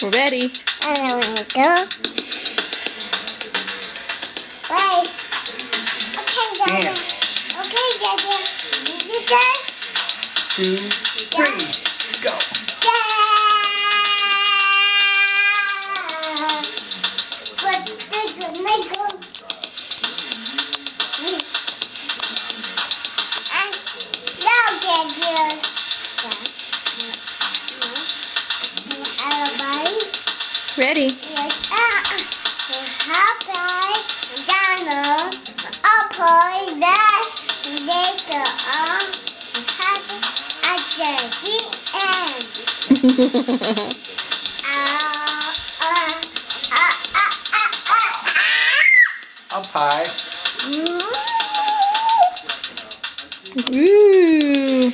We're ready. I want to go. Wait. Okay, Daddy. Dance. Okay, Daddy. Is it done? Two, three, go. Yeah! Let's take the Lego. And now, Daddy. Ready. Yes, uh, happy, Donald, apple, that, later on, happy, a jersey, and, uh, uh, uh, uh, uh, uh, Up high. uh. Ooh.